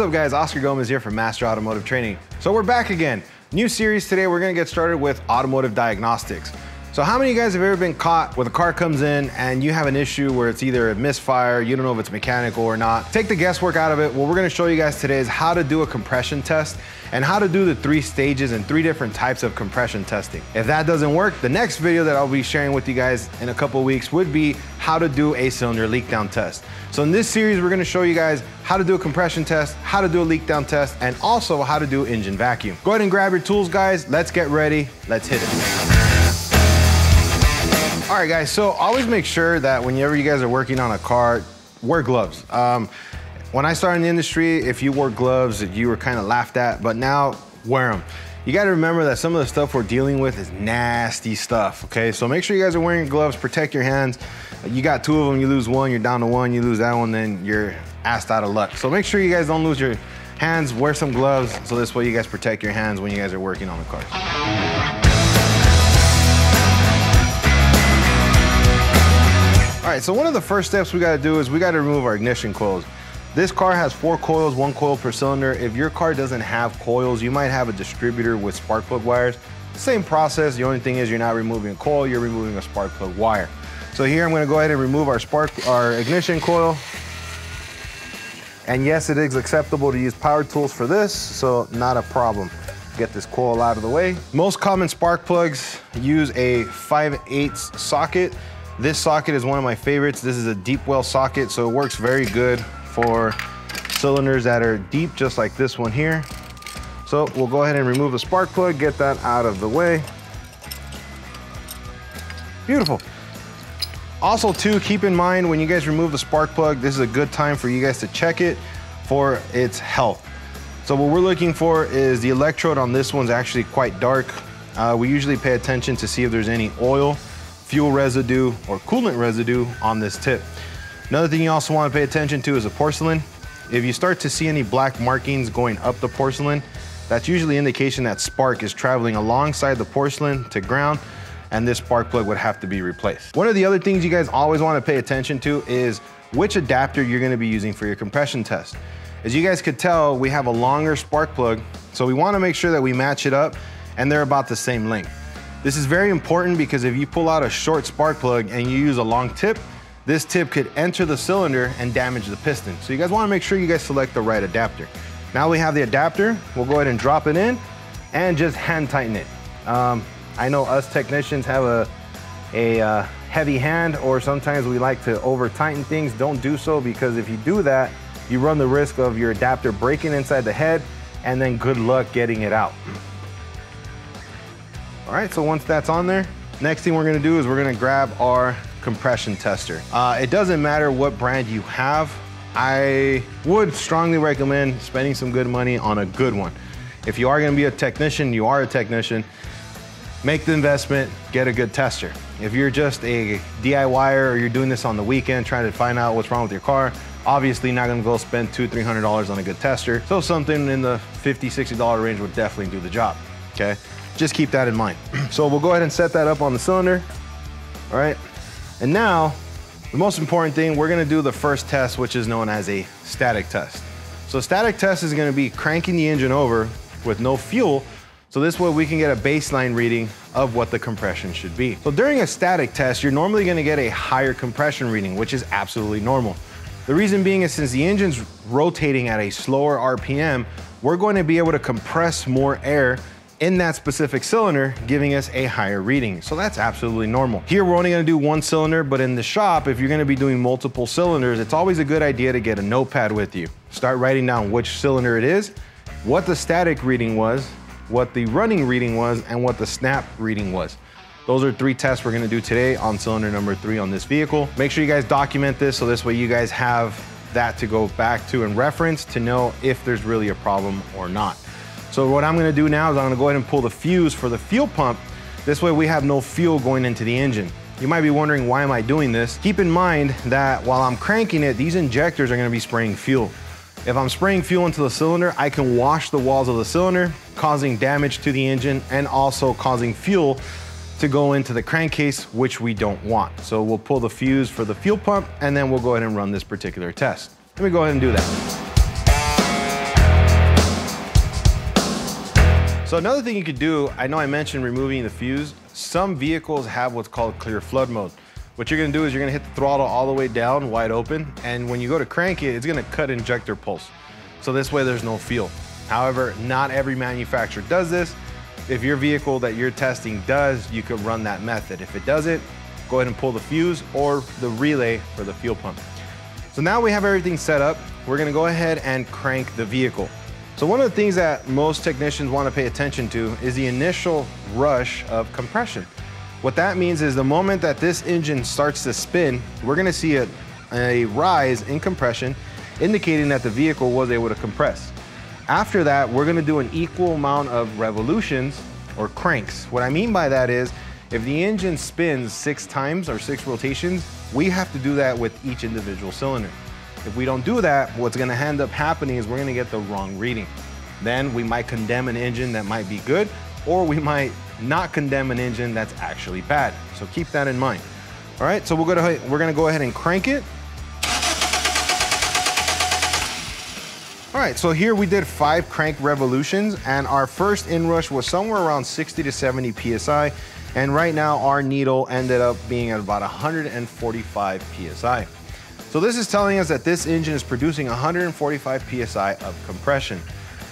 What's up guys, Oscar Gomez here from Master Automotive Training. So we're back again. New series today, we're gonna get started with automotive diagnostics. So how many of you guys have ever been caught where the car comes in and you have an issue where it's either a misfire, you don't know if it's mechanical or not? Take the guesswork out of it. What we're gonna show you guys today is how to do a compression test and how to do the three stages and three different types of compression testing. If that doesn't work, the next video that I'll be sharing with you guys in a couple weeks would be how to do a cylinder leak down test. So in this series, we're gonna show you guys how to do a compression test, how to do a leak down test, and also how to do engine vacuum. Go ahead and grab your tools, guys. Let's get ready. Let's hit it. All right, guys, so always make sure that whenever you guys are working on a car, wear gloves. Um, when I started in the industry, if you wore gloves, you were kind of laughed at, but now wear them. You gotta remember that some of the stuff we're dealing with is nasty stuff, okay? So make sure you guys are wearing gloves, protect your hands. You got two of them, you lose one, you're down to one, you lose that one, then you're asked out of luck. So make sure you guys don't lose your hands, wear some gloves, so this way you guys protect your hands when you guys are working on the cars. All right, so one of the first steps we gotta do is we gotta remove our ignition coils. This car has four coils, one coil per cylinder. If your car doesn't have coils, you might have a distributor with spark plug wires. Same process, the only thing is you're not removing a coil, you're removing a spark plug wire. So here I'm gonna go ahead and remove our spark, our ignition coil. And yes, it is acceptable to use power tools for this, so not a problem. Get this coil out of the way. Most common spark plugs use a 5 8 socket this socket is one of my favorites. This is a deep well socket, so it works very good for cylinders that are deep, just like this one here. So we'll go ahead and remove the spark plug, get that out of the way. Beautiful. Also too, keep in mind when you guys remove the spark plug, this is a good time for you guys to check it for its health. So what we're looking for is the electrode on this one's actually quite dark. Uh, we usually pay attention to see if there's any oil fuel residue or coolant residue on this tip. Another thing you also want to pay attention to is the porcelain. If you start to see any black markings going up the porcelain, that's usually indication that spark is traveling alongside the porcelain to ground and this spark plug would have to be replaced. One of the other things you guys always want to pay attention to is which adapter you're going to be using for your compression test. As you guys could tell, we have a longer spark plug, so we want to make sure that we match it up and they're about the same length. This is very important because if you pull out a short spark plug and you use a long tip, this tip could enter the cylinder and damage the piston. So you guys wanna make sure you guys select the right adapter. Now we have the adapter, we'll go ahead and drop it in and just hand tighten it. Um, I know us technicians have a, a uh, heavy hand or sometimes we like to over tighten things. Don't do so because if you do that, you run the risk of your adapter breaking inside the head and then good luck getting it out. All right, so once that's on there, next thing we're gonna do is we're gonna grab our compression tester. Uh, it doesn't matter what brand you have. I would strongly recommend spending some good money on a good one. If you are gonna be a technician, you are a technician, make the investment, get a good tester. If you're just a DIYer or you're doing this on the weekend trying to find out what's wrong with your car, obviously not gonna go spend two, $300 on a good tester. So something in the $50, $60 range would definitely do the job, okay? Just keep that in mind. So we'll go ahead and set that up on the cylinder, all right? And now, the most important thing, we're gonna do the first test, which is known as a static test. So static test is gonna be cranking the engine over with no fuel, so this way we can get a baseline reading of what the compression should be. So during a static test, you're normally gonna get a higher compression reading, which is absolutely normal. The reason being is since the engine's rotating at a slower RPM, we're going to be able to compress more air in that specific cylinder, giving us a higher reading. So that's absolutely normal. Here, we're only gonna do one cylinder, but in the shop, if you're gonna be doing multiple cylinders, it's always a good idea to get a notepad with you. Start writing down which cylinder it is, what the static reading was, what the running reading was, and what the snap reading was. Those are three tests we're gonna do today on cylinder number three on this vehicle. Make sure you guys document this so this way you guys have that to go back to and reference to know if there's really a problem or not. So what I'm gonna do now is I'm gonna go ahead and pull the fuse for the fuel pump. This way we have no fuel going into the engine. You might be wondering why am I doing this? Keep in mind that while I'm cranking it, these injectors are gonna be spraying fuel. If I'm spraying fuel into the cylinder, I can wash the walls of the cylinder, causing damage to the engine and also causing fuel to go into the crankcase, which we don't want. So we'll pull the fuse for the fuel pump and then we'll go ahead and run this particular test. Let me go ahead and do that. So another thing you could do, I know I mentioned removing the fuse. Some vehicles have what's called clear flood mode. What you're gonna do is you're gonna hit the throttle all the way down, wide open, and when you go to crank it, it's gonna cut injector pulse. So this way there's no fuel. However, not every manufacturer does this. If your vehicle that you're testing does, you could run that method. If it doesn't, go ahead and pull the fuse or the relay for the fuel pump. So now we have everything set up. We're gonna go ahead and crank the vehicle. So one of the things that most technicians wanna pay attention to is the initial rush of compression. What that means is the moment that this engine starts to spin, we're gonna see a, a rise in compression, indicating that the vehicle was able to compress. After that, we're gonna do an equal amount of revolutions or cranks. What I mean by that is, if the engine spins six times or six rotations, we have to do that with each individual cylinder. If we don't do that, what's gonna end up happening is we're gonna get the wrong reading. Then we might condemn an engine that might be good, or we might not condemn an engine that's actually bad. So keep that in mind. All right, so we're gonna, we're gonna go ahead and crank it. All right, so here we did five crank revolutions and our first inrush was somewhere around 60 to 70 PSI. And right now our needle ended up being at about 145 PSI. So this is telling us that this engine is producing 145 PSI of compression.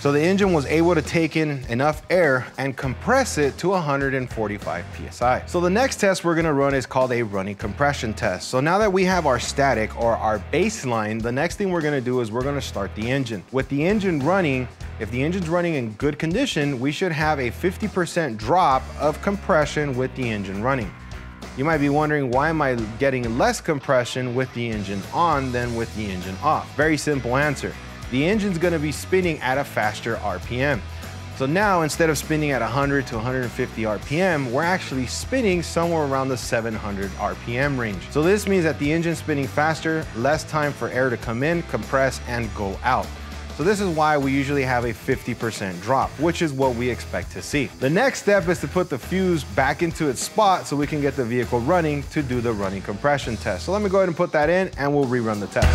So the engine was able to take in enough air and compress it to 145 PSI. So the next test we're gonna run is called a running compression test. So now that we have our static or our baseline, the next thing we're gonna do is we're gonna start the engine. With the engine running, if the engine's running in good condition, we should have a 50% drop of compression with the engine running. You might be wondering, why am I getting less compression with the engine on than with the engine off? Very simple answer the engine's gonna be spinning at a faster RPM. So now instead of spinning at 100 to 150 RPM, we're actually spinning somewhere around the 700 RPM range. So this means that the engine's spinning faster, less time for air to come in, compress, and go out. So this is why we usually have a 50% drop, which is what we expect to see. The next step is to put the fuse back into its spot so we can get the vehicle running to do the running compression test. So let me go ahead and put that in and we'll rerun the test.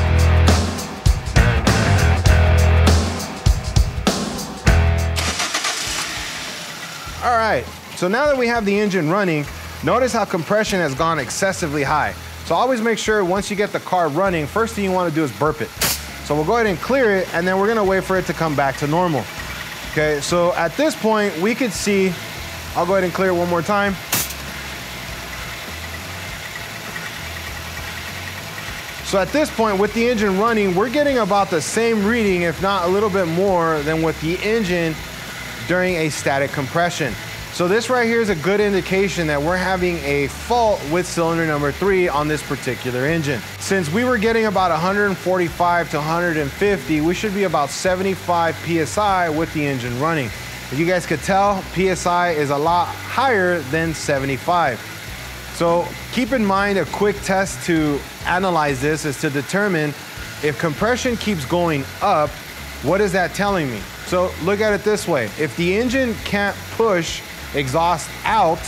All right, so now that we have the engine running, notice how compression has gone excessively high. So always make sure once you get the car running, first thing you wanna do is burp it. So we'll go ahead and clear it, and then we're gonna wait for it to come back to normal. Okay, so at this point, we could see, I'll go ahead and clear it one more time. So at this point, with the engine running, we're getting about the same reading, if not a little bit more, than with the engine during a static compression. So this right here is a good indication that we're having a fault with cylinder number three on this particular engine. Since we were getting about 145 to 150, we should be about 75 PSI with the engine running. As you guys could tell, PSI is a lot higher than 75. So keep in mind a quick test to analyze this is to determine if compression keeps going up, what is that telling me? So look at it this way. If the engine can't push exhaust out,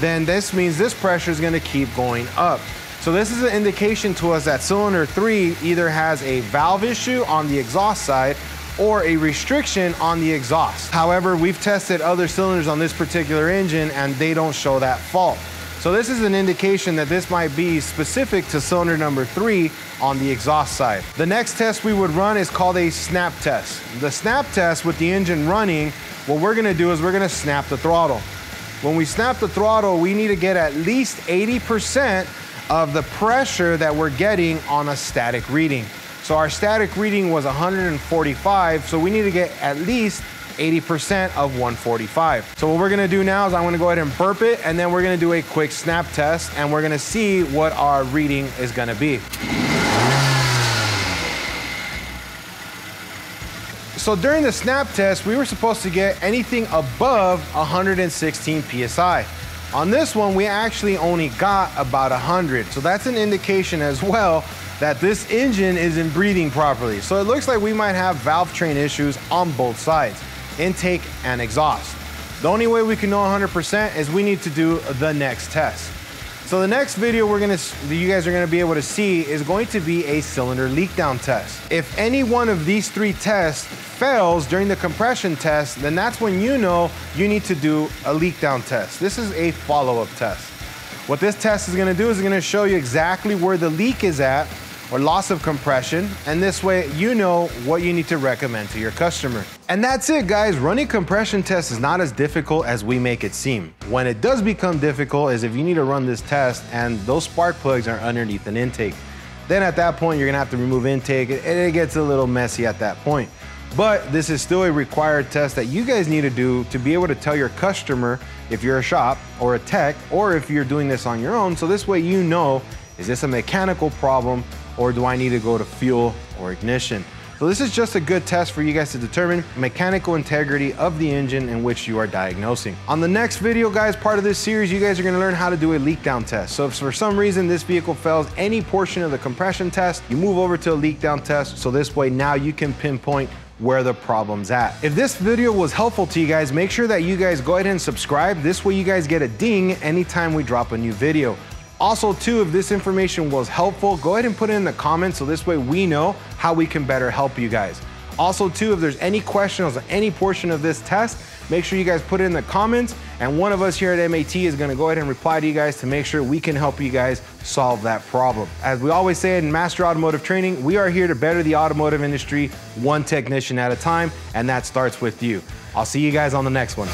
then this means this pressure is gonna keep going up. So this is an indication to us that cylinder three either has a valve issue on the exhaust side or a restriction on the exhaust. However, we've tested other cylinders on this particular engine and they don't show that fault. So this is an indication that this might be specific to cylinder number three on the exhaust side. The next test we would run is called a snap test. The snap test with the engine running, what we're gonna do is we're gonna snap the throttle. When we snap the throttle, we need to get at least 80% of the pressure that we're getting on a static reading. So our static reading was 145, so we need to get at least 80% of 145. So what we're gonna do now is I'm gonna go ahead and burp it and then we're gonna do a quick snap test and we're gonna see what our reading is gonna be. So during the snap test, we were supposed to get anything above 116 PSI. On this one, we actually only got about 100. So that's an indication as well that this engine isn't breathing properly. So it looks like we might have valve train issues on both sides intake and exhaust. The only way we can know 100% is we need to do the next test. So the next video we're gonna, you guys are gonna be able to see is going to be a cylinder leak down test. If any one of these three tests fails during the compression test, then that's when you know you need to do a leak down test. This is a follow-up test. What this test is gonna do is gonna show you exactly where the leak is at or loss of compression, and this way you know what you need to recommend to your customer. And that's it guys, running compression tests is not as difficult as we make it seem. When it does become difficult is if you need to run this test and those spark plugs are underneath an intake. Then at that point, you're gonna have to remove intake and it gets a little messy at that point. But this is still a required test that you guys need to do to be able to tell your customer if you're a shop or a tech, or if you're doing this on your own. So this way you know, is this a mechanical problem or do I need to go to fuel or ignition? So this is just a good test for you guys to determine mechanical integrity of the engine in which you are diagnosing. On the next video, guys, part of this series, you guys are gonna learn how to do a leak down test. So if for some reason this vehicle fails any portion of the compression test, you move over to a leak down test. So this way now you can pinpoint where the problem's at. If this video was helpful to you guys, make sure that you guys go ahead and subscribe. This way you guys get a ding anytime we drop a new video. Also too, if this information was helpful, go ahead and put it in the comments so this way we know how we can better help you guys. Also too, if there's any questions on any portion of this test, make sure you guys put it in the comments and one of us here at MAT is gonna go ahead and reply to you guys to make sure we can help you guys solve that problem. As we always say in Master Automotive Training, we are here to better the automotive industry one technician at a time, and that starts with you. I'll see you guys on the next one.